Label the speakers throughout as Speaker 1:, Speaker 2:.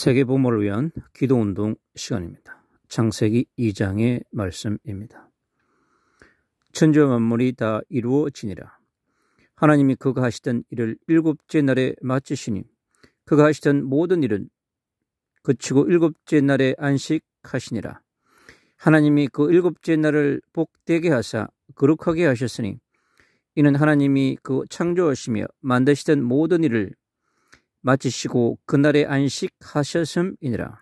Speaker 1: 세계복음을 위한 기도운동 시간입니다. 창세기 2장의 말씀입니다. 천지 만물이 다 이루어지니라. 하나님이 그가 하시던 일을 일곱째 날에 마치시니 그가 하시던 모든 일은 그치고 일곱째 날에 안식하시니라. 하나님이 그 일곱째 날을 복되게 하사 거룩하게 하셨으니 이는 하나님이 그 창조하시며 만드시던 모든 일을 마치시고 그날에 안식하셨음이니라.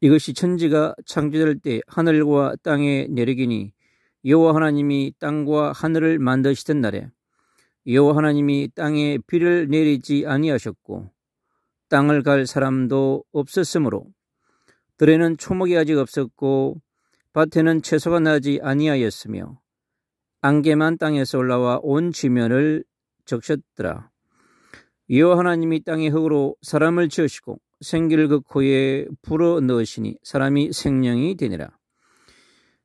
Speaker 1: 이것이 천지가 창조될 때 하늘과 땅에 내리기니 여호와 하나님이 땅과 하늘을 만드시던 날에 여호와 하나님이 땅에 비를 내리지 아니하셨고 땅을 갈 사람도 없었으므로 들에는 초목이 아직 없었고 밭에는 채소가 나지 아니하였으며 안개만 땅에서 올라와 온 지면을 적셨더라. 이와 하나님이 땅의 흙으로 사람을 지으시고 생기를 그 코에 불어 넣으시니 사람이 생명이 되니라.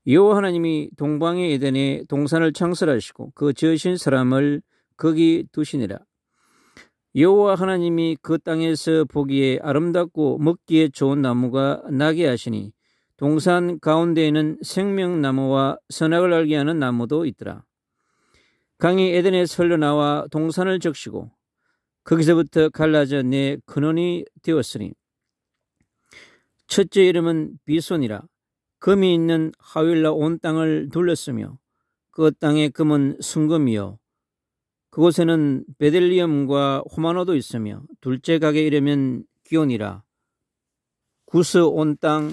Speaker 1: 여호와 하나님이 동방의 에덴에 동산을 창설하시고 그 지으신 사람을 거기 두시니라. 여호와 하나님이 그 땅에서 보기에 아름답고 먹기에 좋은 나무가 나게 하시니 동산 가운데에는 생명나무와 선악을 알게 하는 나무도 있더라. 강이 에덴에서 흘러나와 동산을 적시고 거기서부터 갈라져 내 근원이 되었으니 첫째 이름은 비손이라 금이 있는 하윌라 온 땅을 둘렀으며 그 땅의 금은 순금이요 그곳에는 베델리엄과 호마노도 있으며 둘째 가게 이르면 기온이라 구스 온땅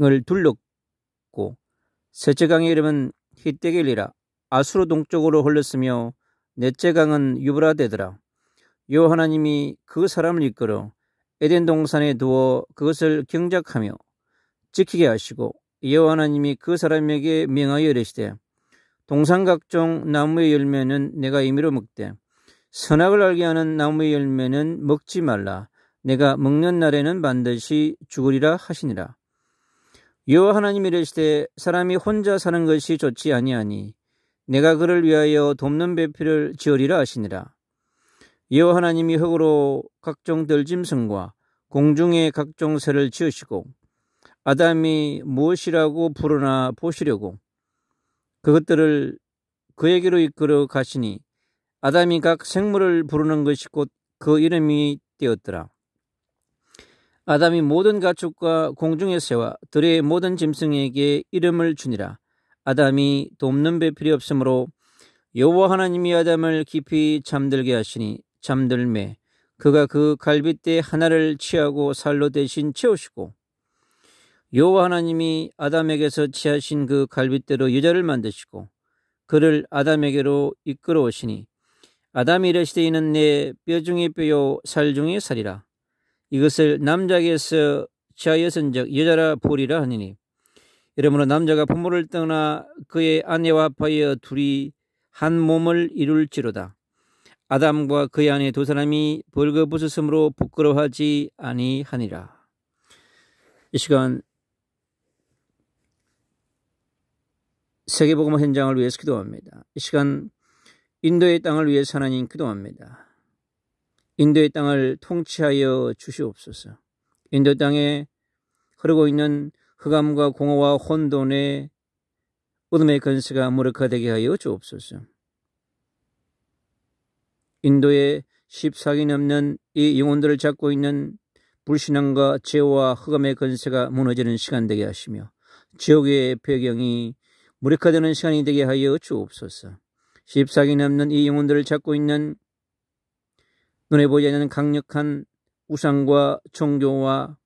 Speaker 1: 을 둘렀고 셋째 강의 이름은 히떼겔이라 아수로 동쪽으로 흘렀으며 넷째 강은 유브라데더라 요 하나님이 그 사람을 이끌어 에덴 동산에 두어 그것을 경작하며 지키게 하시고 여호 하나님이 그 사람에게 명하여 이르시되 동산 각종 나무의 열매는 내가 임의로 먹되 선악을 알게 하는 나무의 열매는 먹지 말라 내가 먹는 날에는 반드시 죽으리라 하시니라 여호와 하나님이 이르시되 사람이 혼자 사는 것이 좋지 아니하니 내가 그를 위하여 돕는 배필을 지으리라 하시니라. 여호와 하나님이 흙으로 각종 들짐승과 공중의 각종 새를 지으시고 아담이 무엇이라고 부르나 보시려고 그것들을 그에게로 이끌어 가시니 아담이 각 생물을 부르는 것이 곧 그 이름이 되었더라. 아담이 모든 가축과 공중의 새와 들의 모든 짐승에게 이름을 주니라. 아담이 돕는 배필이 없으므로 여호와 하나님이 아담을 깊이 잠들게 하시니 잠들매 그가 그 갈빗대 하나를 취하고 살로 대신 채우시고 여호와 하나님이 아담에게서 취하신 그 갈빗대로 여자를 만드시고 그를 아담에게로 이끌어 오시니 아담이 이르시되 이는 내 뼈중의 뼈요 살중의 살이라 이것을 남자에게서 자여선적 여자라 부리라 하니니 이러므로 남자가 부모를 떠나 그의 아내와 아파여 둘이 한 몸을 이룰지로다. 아담과 그의 아내 두 사람이 벌거벗었으므로 부끄러워하지 아니하니라. 이 시간 세계복음 현장을 위해서 기도합니다. 이 시간 인도의 땅을 위해 서 하나님 기도합니다. 인도의 땅을 통치하여 주시옵소서. 인도 땅에 흐르고 있는 흑암과 공허와 혼돈의 어둠의 근세가 무력화되게 하여 주옵소서. 인도의 14기 넘는 이 영혼들을 잡고 있는 불신앙과 죄와 흑암의 근세가 무너지는 시간 되게 하시며 지옥의 배경이 무력화되는 시간이 되게 하여 주옵소서. 14기 넘는 이 영혼들을 잡고 있는 눈에 보이지 않는 강력한 우상과 종교와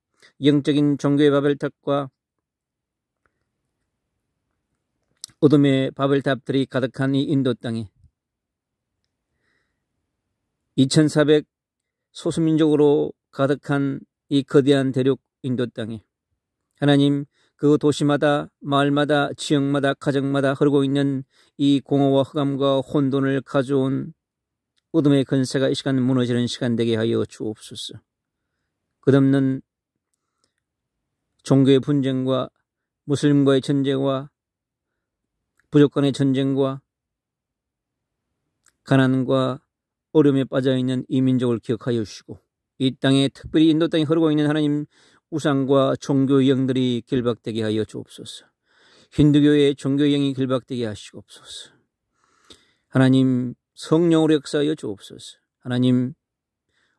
Speaker 1: 영적인 종교의 바벨탑과 어둠의 바벨탑들이 가득한 이 인도 땅에 2400 소수민족으로 가득한 이 거대한 대륙 인도 땅에 하나님 그 도시마다 마을마다 지역마다 가정마다 흐르고 있는 이 공허와 흑감과 혼돈을 가져온 어둠의 근세가 이 시간 무너지는 시간 되게 하여 주옵소서. 끝없는 종교의 분쟁과 무슬림과의 전쟁과 부족 간의 전쟁과 가난과 어려움에 빠져있는 이 민족을 기억하여 주시고 이 땅에 특별히 인도 땅에 흐르고 있는 하나님 우상과 종교의 영들이 길박되게 하여 주옵소서. 힌두교의 종교의 영이 길박되게 하시옵소서. 하나님 성령으로 역사여 주옵소서. 하나님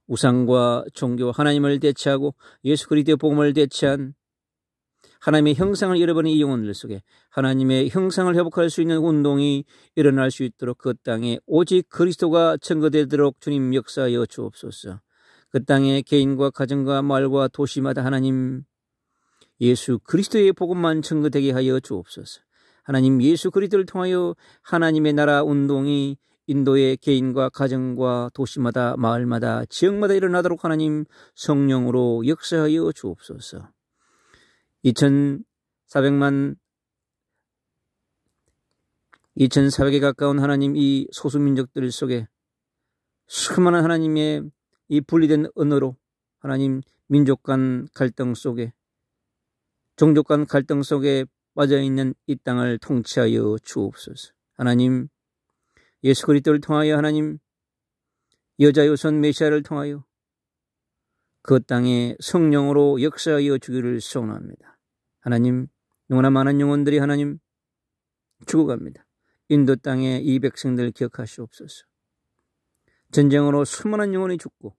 Speaker 1: 우상과 종교 하나님을 대체하고 예수 그리스도의 복음을 대체한 하나님의 형상을 잃어버린 이 영혼들 속에 하나님의 형상을 회복할 수 있는 운동이 일어날 수 있도록 그 땅에 오직 그리스도가 증거되도록 주님 역사여 주옵소서. 그 땅에 개인과 가정과 말과 도시마다 하나님 예수 그리스도의 복음만 증거되게 하여 주옵소서. 하나님 예수 그리스도를 통하여 하나님의 나라 운동이 인도의 개인과 가정과 도시마다 마을마다 지역마다 일어나도록 하나님 성령으로 역사하여 주옵소서. 2400만 2400에 가까운 하나님 이 소수민족들 속에 수많은 하나님의 이 분리된 언어로 하나님 민족 간 갈등 속에 종족 간 갈등 속에 빠져 있는 이 땅을 통치하여 주옵소서. 하나님 예수 그리스도를 통하여 하나님 여자 요선 메시아를 통하여 그 땅에 성령으로 역사하여 주기를 소원합니다. 하나님 영원한 많은 영혼들이 하나님 죽어갑니다. 인도 땅의 이 백성들 기억하시옵소서. 전쟁으로 수많은 영혼이 죽고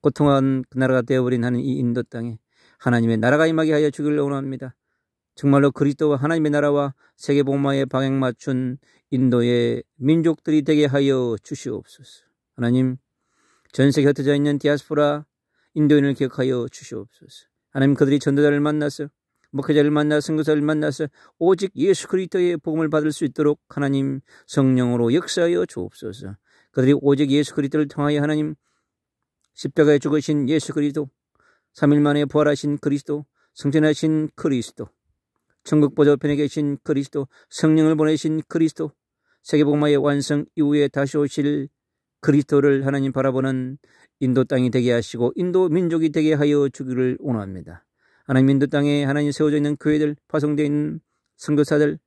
Speaker 1: 고통한 그 나라가 되어버린 하는 이 인도 땅에 하나님의 나라가 임하게 하여 주기를 원합니다. 정말로 그리스도와 하나님의 나라와 세계 복마에 방향 맞춘 인도의 민족들이 되게 하여 주시옵소서. 하나님, 전 세계 흩어져 있는 디아스포라 인도인을 기억하여 주시옵소서. 하나님 그들이 전도자를 만나서 목회자를 만나 선교사를 만나서 오직 예수 그리스도의 복음을 받을 수 있도록 하나님 성령으로 역사하여 주옵소서. 그들이 오직 예수 그리스도를 통하여 하나님 십자가에 죽으신 예수 그리스도 3일 만에 부활하신 그리스도 성전하신 그리스도 천국 보좌편에 계신 그리스도, 성령을 보내신 그리스도, 세계복마의 완성 이후에 다시 오실 그리스도를 하나님 바라보는 인도 땅이 되게 하시고 인도 민족이 되게 하여 주기를 원합니다. 하나님 인도 땅에 하나님 세워져 있는 교회들, 파송되어 있는 선교사들,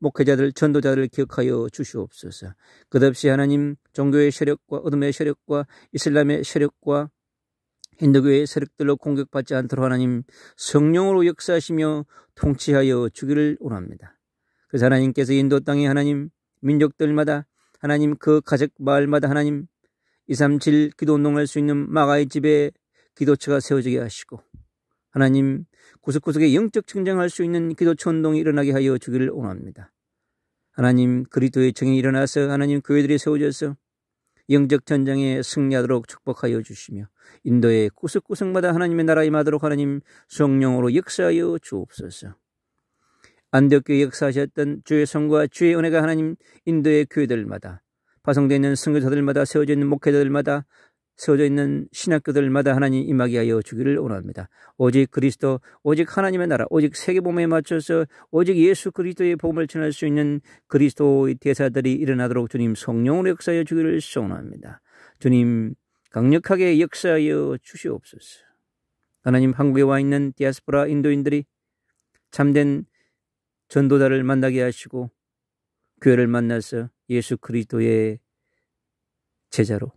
Speaker 1: 목회자들, 전도자들을 기억하여 주시옵소서. 끝없이 하나님 종교의 세력과 어둠의 세력과 이슬람의 세력과 힌두교의 세력들로 공격받지 않도록 하나님 성령으로 역사하시며 통치하여 주기를 원합니다. 그래서 하나님께서 인도 땅에 하나님 민족들마다 하나님 그 가족 마을마다 하나님 237 기도 운동할 수 있는 마가의 집에 기도처가 세워지게 하시고 하나님 구석구석에 영적 증정할 수 있는 기도처 운동이 일어나게 하여 주기를 원합니다. 하나님 그리스도의 정이 일어나서 하나님 교회들이 세워져서 영적 전쟁에 승리하도록 축복하여 주시며 인도의 구석구석마다 하나님의 나라 임하도록 하나님 성령으로 역사하여 주옵소서. 안디옥교회 역사하셨던 주의 성과 주의 은혜가 하나님 인도의 교회들마다 파송되어 있는 선교사들마다 세워져 있는 목회자들마다 세워져 있는 신학교들마다 하나님 임하게 하여 주기를 원합니다. 오직 그리스도, 오직 하나님의 나라, 오직 세계복음에 맞춰서 오직 예수 그리스도의 복음을 전할 수 있는 그리스도의 대사들이 일어나도록 주님 성령으로 역사하여 주기를 소원합니다. 주님 강력하게 역사하여 주시옵소서. 하나님 한국에 와 있는 디아스포라 인도인들이 참된 전도자를 만나게 하시고 교회를 만나서 예수 그리스도의 제자로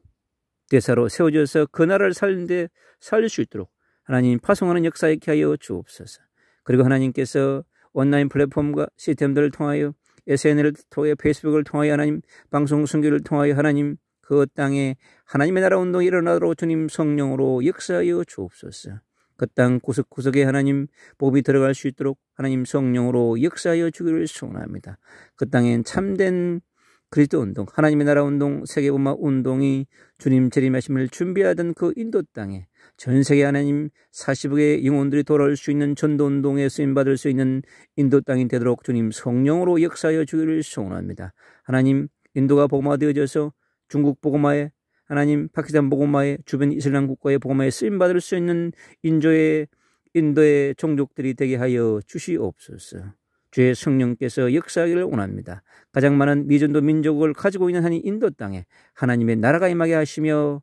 Speaker 1: 목사로 세워져서 그 나라를 살는데 살릴 수 있도록 하나님 파송하는 역사 있게 하여 주옵소서. 그리고 하나님께서 온라인 플랫폼과 시스템들을 통하여 s n l 를통하 페이스북을 통하여 하나님 방송 선교를 통하여 하나님 그 땅에 하나님의 나라 운동이 일어나도록 주님 성령으로 역사하여 주옵소서. 그 땅 구석구석에 하나님 복이 들어갈 수 있도록 하나님 성령으로 역사하여 주기를 소원합니다. 그 땅엔 참된 그리스도 운동, 하나님의 나라 운동, 세계복마 운동이 주님 재림하심을 준비하던 그 인도 땅에 전 세계 하나님 40억의 영혼들이 돌아올 수 있는 전도 운동에 쓰임 받을 수 있는 인도 땅이 되도록 주님 성령으로 역사하여 주기를 소원합니다. 하나님 인도가 복음화되어져서 중국 복음화에 하나님 파키스탄 복음화에 주변 이슬람 국가의 복음화에 쓰임 받을 수 있는 인조의 인도의 종족들이 되게 하여 주시옵소서. 주의 성령께서 역사하기를 원합니다. 가장 많은 미전도 민족을 가지고 있는 한 인도 땅에 하나님의 나라가 임하게 하시며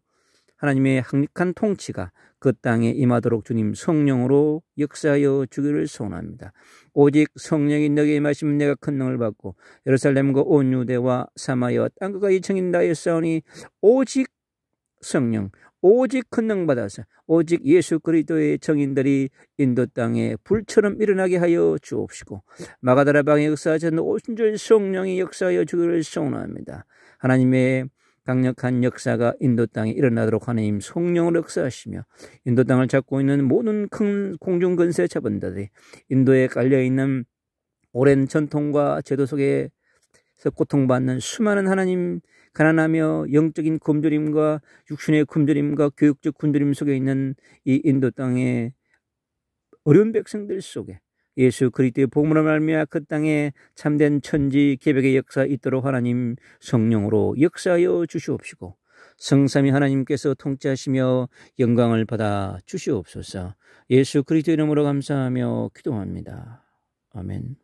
Speaker 1: 하나님의 항력한 통치가 그 땅에 임하도록 주님 성령으로 역사하여 주기를 소원합니다. 오직 성령이 너게 임하시면 내가 큰 능을 받고 예루살렘과 온 유대와 사마이 땅과 이청인 나의 싸우니 오직 성령 오직 큰능 받아서 오직 예수 그리스도의 정인들이 인도 땅에 불처럼 일어나게 하여 주옵시고 마가다라 방의 역사하시는 오순절 성령이 역사하여 주기를 소원합니다. 하나님의 강력한 역사가 인도 땅에 일어나도록 하나님 성령을 역사하시며 인도 땅을 잡고 있는 모든 큰 공중 근세 자본들이 인도에 깔려 있는 오랜 전통과 제도 속에서 고통받는 수많은 하나님 가난하며 영적인 굶주림과 육신의 굶주림과 교육적 굶주림 속에 있는 이 인도 땅의 어려운 백성들 속에 예수 그리스도의 복음으로 말미암아 그 땅에 참된 천지 개벽의 역사 있도록 하나님 성령으로 역사하여 주시옵시고 성삼이 하나님께서 통치하시며 영광을 받아 주시옵소서. 예수 그리스도 이름으로 감사하며 기도합니다. 아멘.